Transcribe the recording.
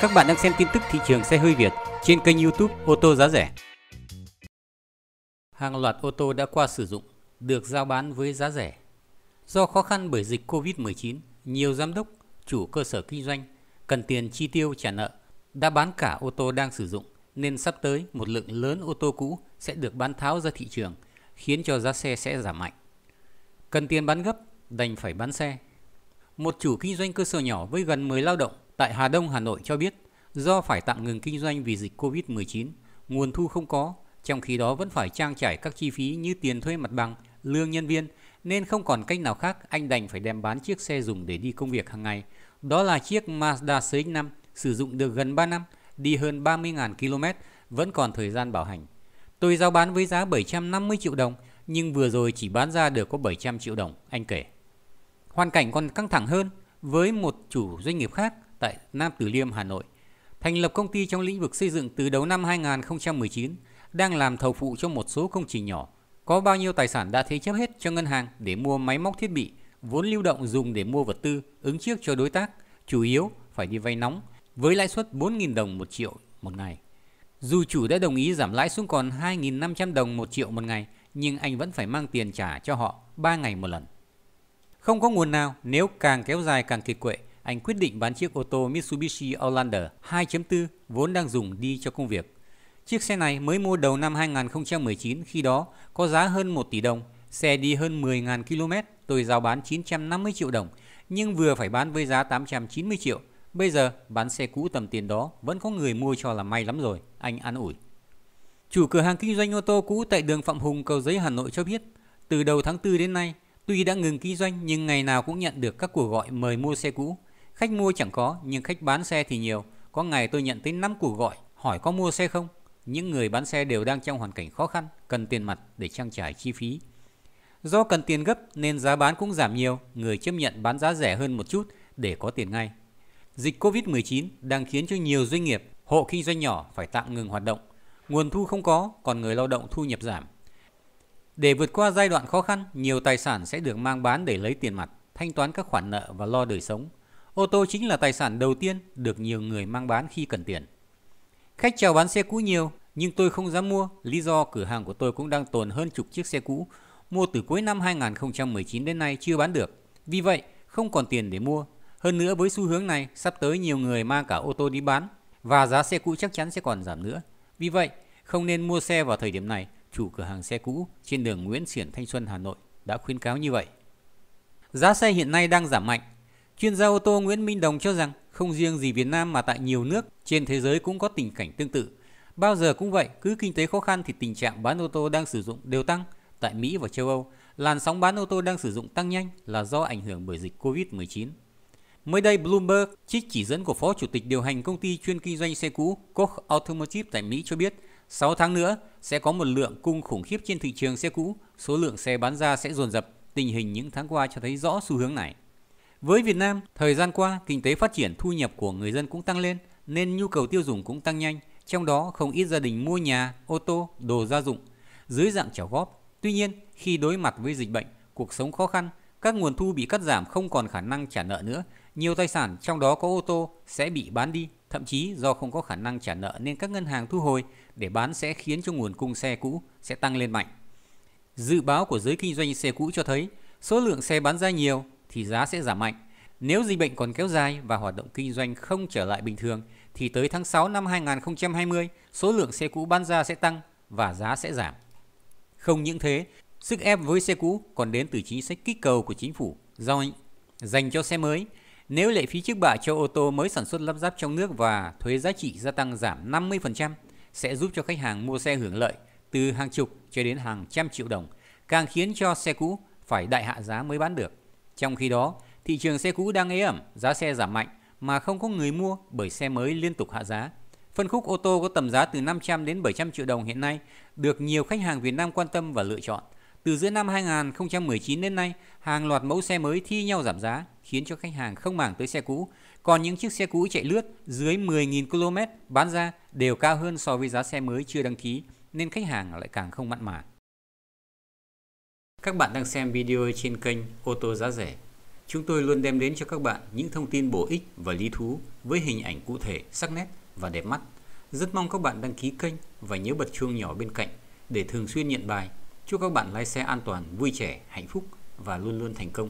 Các bạn đang xem tin tức thị trường xe hơi Việt trên kênh YouTube ô tô giá rẻ. Hàng loạt ô tô đã qua sử dụng được giao bán với giá rẻ. Do khó khăn bởi dịch Covid-19, nhiều giám đốc, chủ cơ sở kinh doanh cần tiền chi tiêu trả nợ đã bán cả ô tô đang sử dụng nên sắp tới một lượng lớn ô tô cũ sẽ được bán tháo ra thị trường, khiến cho giá xe sẽ giảm mạnh. Cần tiền bán gấp, đành phải bán xe. Một chủ kinh doanh cơ sở nhỏ với gần 10 lao động tại Hà Đông, Hà Nội cho biết do phải tạm ngừng kinh doanh vì dịch Covid-19, nguồn thu không có, trong khi đó vẫn phải trang trải các chi phí như tiền thuê mặt bằng, lương nhân viên, nên không còn cách nào khác anh đành phải đem bán chiếc xe dùng để đi công việc hàng ngày. Đó là chiếc Mazda CX-5 sử dụng được gần 3 năm, đi hơn 30.000 km, vẫn còn thời gian bảo hành. Tôi giao bán với giá 750 triệu đồng, nhưng vừa rồi chỉ bán ra được có 700 triệu đồng, anh kể. Hoàn cảnh còn căng thẳng hơn với một chủ doanh nghiệp khác tại Nam Từ Liêm, Hà Nội. Thành lập công ty trong lĩnh vực xây dựng từ đầu năm 2019, đang làm thầu phụ cho một số công trình nhỏ. Có bao nhiêu tài sản đã thế chấp hết cho ngân hàng để mua máy móc thiết bị, vốn lưu động dùng để mua vật tư, ứng trước cho đối tác, chủ yếu phải đi vay nóng với lãi suất 4.000 đồng một triệu một ngày. Dù chủ đã đồng ý giảm lãi xuống còn 2.500 đồng một triệu một ngày, nhưng anh vẫn phải mang tiền trả cho họ 3 ngày một lần. Không có nguồn nào, nếu càng kéo dài càng kiệt quệ, anh quyết định bán chiếc ô tô Mitsubishi Outlander 2.4 vốn đang dùng đi cho công việc. Chiếc xe này mới mua đầu năm 2019 khi đó có giá hơn 1 tỷ đồng, xe đi hơn 10.000 km, tôi giao bán 950 triệu đồng, nhưng vừa phải bán với giá 890 triệu. Bây giờ bán xe cũ tầm tiền đó vẫn có người mua cho là may lắm rồi, anh an ủi. Chủ cửa hàng kinh doanh ô tô cũ tại đường Phạm Hùng, Cầu Giấy, Hà Nội cho biết, từ đầu tháng 4 đến nay, tuy đã ngừng kinh doanh nhưng ngày nào cũng nhận được các cuộc gọi mời mua xe cũ. Khách mua chẳng có, nhưng khách bán xe thì nhiều. Có ngày tôi nhận tới 5 cuộc gọi, hỏi có mua xe không? Những người bán xe đều đang trong hoàn cảnh khó khăn, cần tiền mặt để trang trải chi phí. Do cần tiền gấp nên giá bán cũng giảm nhiều, người chấp nhận bán giá rẻ hơn một chút để có tiền ngay. Dịch Covid-19 đang khiến cho nhiều doanh nghiệp, hộ kinh doanh nhỏ phải tạm ngừng hoạt động. Nguồn thu không có, còn người lao động thu nhập giảm. Để vượt qua giai đoạn khó khăn, nhiều tài sản sẽ được mang bán để lấy tiền mặt, thanh toán các khoản nợ và lo đời sống. Ô tô chính là tài sản đầu tiên được nhiều người mang bán khi cần tiền. Khách chào bán xe cũ nhiều, nhưng tôi không dám mua, lý do cửa hàng của tôi cũng đang tồn hơn chục chiếc xe cũ, mua từ cuối năm 2019 đến nay chưa bán được. Vì vậy, không còn tiền để mua. Hơn nữa với xu hướng này, sắp tới nhiều người mang cả ô tô đi bán và giá xe cũ chắc chắn sẽ còn giảm nữa. Vì vậy, không nên mua xe vào thời điểm này, chủ cửa hàng xe cũ trên đường Nguyễn Xiển Thanh Xuân Hà Nội đã khuyến cáo như vậy. Giá xe hiện nay đang giảm mạnh, Chuyên gia ô tô Nguyễn Minh Đồng cho rằng không riêng gì Việt Nam mà tại nhiều nước trên thế giới cũng có tình cảnh tương tự. Bao giờ cũng vậy, cứ kinh tế khó khăn thì tình trạng bán ô tô đang sử dụng đều tăng. Tại Mỹ và châu Âu, làn sóng bán ô tô đang sử dụng tăng nhanh là do ảnh hưởng bởi dịch Covid-19. Mới đây, Bloomberg trích chỉ dẫn của Phó Chủ tịch điều hành công ty chuyên kinh doanh xe cũ Koch Automotive tại Mỹ cho biết 6 tháng nữa sẽ có một lượng cung khủng khiếp trên thị trường xe cũ, số lượng xe bán ra sẽ dồn dập. Tình hình những tháng qua cho thấy rõ xu hướng này. Với Việt Nam, thời gian qua, kinh tế phát triển thu nhập của người dân cũng tăng lên nên nhu cầu tiêu dùng cũng tăng nhanh, trong đó không ít gia đình mua nhà, ô tô, đồ gia dụng dưới dạng trả góp. Tuy nhiên, khi đối mặt với dịch bệnh, cuộc sống khó khăn, các nguồn thu bị cắt giảm không còn khả năng trả nợ nữa, nhiều tài sản trong đó có ô tô sẽ bị bán đi, thậm chí do không có khả năng trả nợ nên các ngân hàng thu hồi để bán sẽ khiến cho nguồn cung xe cũ sẽ tăng lên mạnh. Dự báo của giới kinh doanh xe cũ cho thấy số lượng xe bán ra nhiều thì giá sẽ giảm mạnh. Nếu dịch bệnh còn kéo dài và hoạt động kinh doanh không trở lại bình thường thì tới tháng 6 năm 2020, số lượng xe cũ bán ra sẽ tăng và giá sẽ giảm. Không những thế, sức ép với xe cũ còn đến từ chính sách kích cầu của chính phủ do dành cho xe mới. Nếu lệ phí trước bạ cho ô tô mới sản xuất lắp ráp trong nước và thuế giá trị gia tăng giảm 50% sẽ giúp cho khách hàng mua xe hưởng lợi từ hàng chục cho đến hàng trăm triệu đồng, càng khiến cho xe cũ phải đại hạ giá mới bán được. Trong khi đó, thị trường xe cũ đang ế ẩm, giá xe giảm mạnh mà không có người mua bởi xe mới liên tục hạ giá. Phân khúc ô tô có tầm giá từ 500 đến 700 triệu đồng hiện nay được nhiều khách hàng Việt Nam quan tâm và lựa chọn. Từ giữa năm 2019 đến nay, hàng loạt mẫu xe mới thi nhau giảm giá, khiến cho khách hàng không màng tới xe cũ. Còn những chiếc xe cũ chạy lướt dưới 10.000 km bán ra đều cao hơn so với giá xe mới chưa đăng ký, nên khách hàng lại càng không mặn mà. Các bạn đang xem video trên kênh Ô tô giá rẻ Chúng tôi luôn đem đến cho các bạn những thông tin bổ ích và lý thú với hình ảnh cụ thể, sắc nét và đẹp mắt. Rất mong các bạn đăng ký kênh và nhớ bật chuông nhỏ bên cạnh để thường xuyên nhận bài. Chúc các bạn lái xe an toàn, vui trẻ, hạnh phúc và luôn luôn thành công.